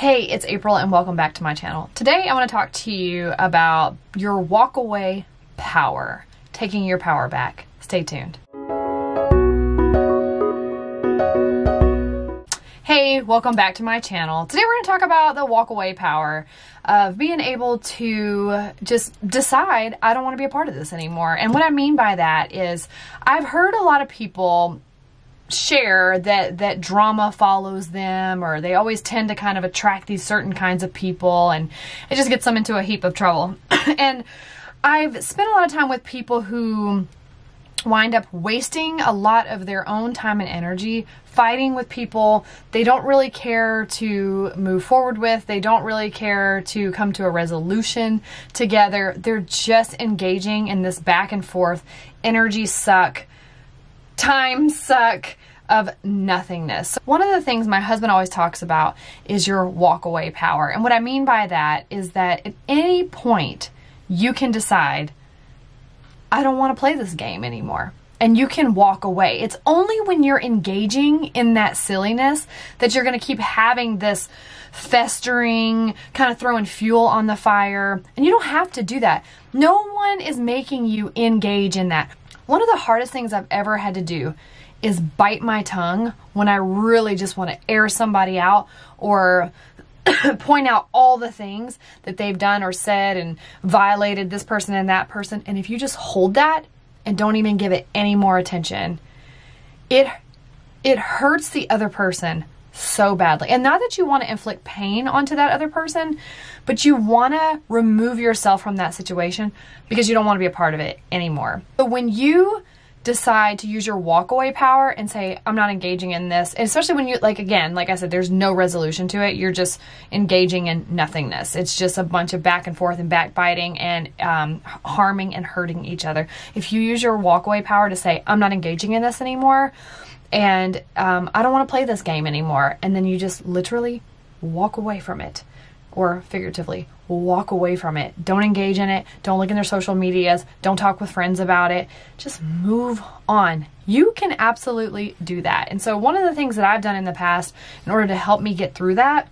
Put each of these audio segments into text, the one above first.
Hey, it's April and welcome back to my channel. Today I want to talk to you about your walk away power, taking your power back. Stay tuned. Hey, welcome back to my channel. Today we're going to talk about the walk away power of being able to just decide I don't want to be a part of this anymore. And what I mean by that is I've heard a lot of people share that that drama follows them or they always tend to kind of attract these certain kinds of people and it just gets them into a heap of trouble. and I've spent a lot of time with people who wind up wasting a lot of their own time and energy fighting with people they don't really care to move forward with. They don't really care to come to a resolution together. They're just engaging in this back and forth energy suck, time suck of nothingness. One of the things my husband always talks about is your walk away power. And what I mean by that is that at any point you can decide, I don't want to play this game anymore. And you can walk away. It's only when you're engaging in that silliness that you're going to keep having this festering, kind of throwing fuel on the fire. And you don't have to do that. No one is making you engage in that. One of the hardest things I've ever had to do is bite my tongue when I really just want to air somebody out or point out all the things that they've done or said and violated this person and that person. And if you just hold that and don't even give it any more attention, it it hurts the other person so badly. And not that you want to inflict pain onto that other person, but you want to remove yourself from that situation because you don't want to be a part of it anymore. But when you decide to use your walkaway power and say, I'm not engaging in this, especially when you, like, again, like I said, there's no resolution to it. You're just engaging in nothingness. It's just a bunch of back and forth and backbiting and um, harming and hurting each other. If you use your walkaway power to say, I'm not engaging in this anymore, and um, I don't want to play this game anymore, and then you just literally walk away from it or figuratively walk away from it. Don't engage in it. Don't look in their social medias. Don't talk with friends about it. Just move on. You can absolutely do that. And so, one of the things that I've done in the past in order to help me get through that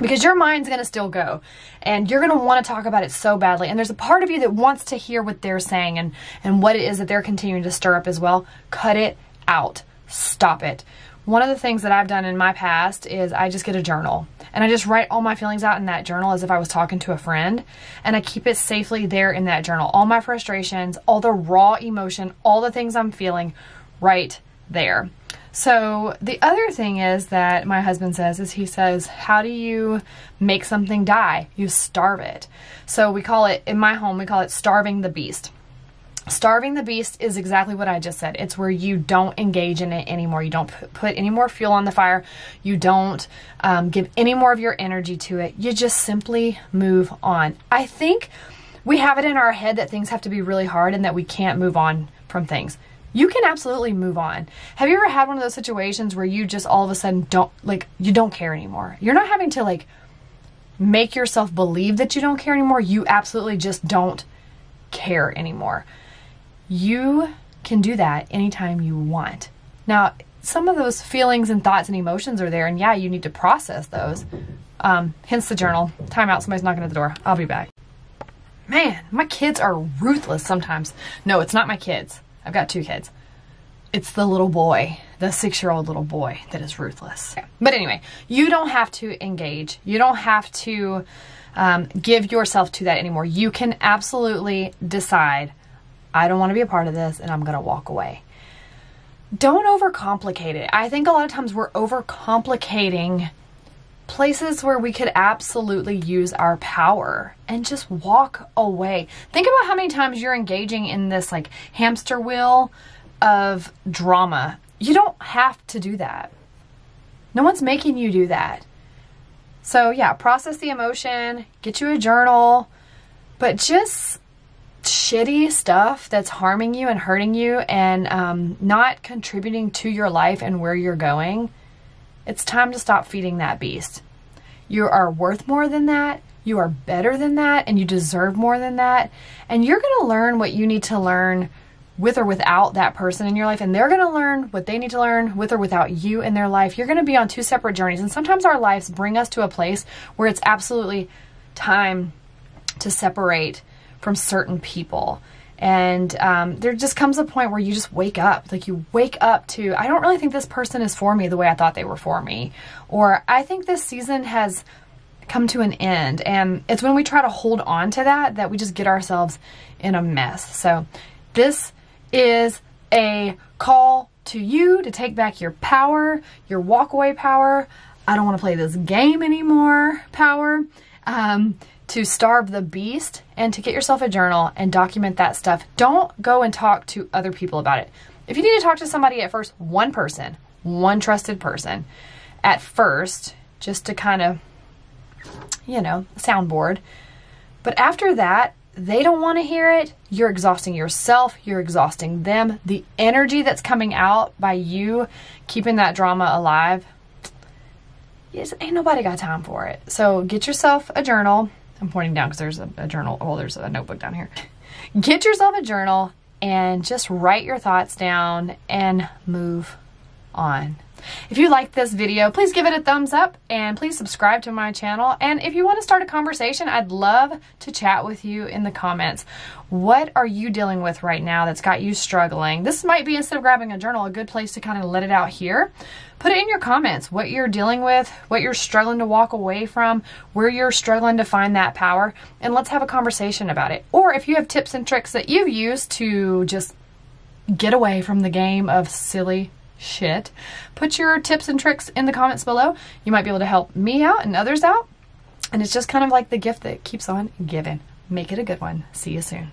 because your mind's going to still go and you're going to want to talk about it so badly and there's a part of you that wants to hear what they're saying and and what it is that they're continuing to stir up as well cut it out stop it one of the things that I've done in my past is I just get a journal and I just write all my feelings out in that journal as if I was talking to a friend and I keep it safely there in that journal. All my frustrations, all the raw emotion, all the things I'm feeling right there. So the other thing is that my husband says is he says, how do you make something die? You starve it. So we call it in my home we call it starving the beast. Starving the beast is exactly what I just said. It's where you don't engage in it anymore. You don't put any more fuel on the fire. You don't um, give any more of your energy to it. You just simply move on. I think we have it in our head that things have to be really hard and that we can't move on from things. You can absolutely move on. Have you ever had one of those situations where you just all of a sudden don't, like, you don't care anymore? You're not having to, like, make yourself believe that you don't care anymore. You absolutely just don't care anymore you can do that anytime you want. Now, some of those feelings and thoughts and emotions are there, and yeah, you need to process those. Um, hence the journal. Time out, somebody's knocking at the door. I'll be back. Man, my kids are ruthless sometimes. No, it's not my kids. I've got two kids. It's the little boy, the six year old little boy that is ruthless. But anyway, you don't have to engage. You don't have to um, give yourself to that anymore. You can absolutely decide I don't want to be a part of this and I'm going to walk away. Don't overcomplicate it. I think a lot of times we're overcomplicating places where we could absolutely use our power and just walk away. Think about how many times you're engaging in this like hamster wheel of drama. You don't have to do that. No one's making you do that. So, yeah, process the emotion, get you a journal, but just shitty stuff that's harming you and hurting you and um, not contributing to your life and where you're going, it's time to stop feeding that beast. You are worth more than that. You are better than that and you deserve more than that. And you're going to learn what you need to learn with or without that person in your life, and they're going to learn what they need to learn with or without you in their life. You're going to be on two separate journeys, and sometimes our lives bring us to a place where it's absolutely time to separate from certain people. And um, there just comes a point where you just wake up. Like you wake up to, I don't really think this person is for me the way I thought they were for me. Or I think this season has come to an end. And it's when we try to hold on to that that we just get ourselves in a mess. So this is a call to you to take back your power, your walkaway power. I don't want to play this game anymore power. Um, to starve the beast and to get yourself a journal and document that stuff. Don't go and talk to other people about it. If you need to talk to somebody at first, one person, one trusted person at first, just to kind of, you know, soundboard. But after that, they don't want to hear it. You're exhausting yourself. You're exhausting them. The energy that's coming out by you keeping that drama alive, is, ain't nobody got time for it. So get yourself a journal I'm pointing down because there's a, a journal. Well, there's a notebook down here. Get yourself a journal and just write your thoughts down and move on. If you like this video, please give it a thumbs up and please subscribe to my channel. And if you want to start a conversation, I'd love to chat with you in the comments. What are you dealing with right now that's got you struggling? This might be, instead of grabbing a journal, a good place to kind of let it out here. Put it in your comments what you're dealing with, what you're struggling to walk away from, where you're struggling to find that power, and let's have a conversation about it. Or if you have tips and tricks that you've used to just get away from the game of silly shit, put your tips and tricks in the comments below. You might be able to help me out and others out. And it's just kind of like the gift that keeps on giving. Make it a good one. See you soon.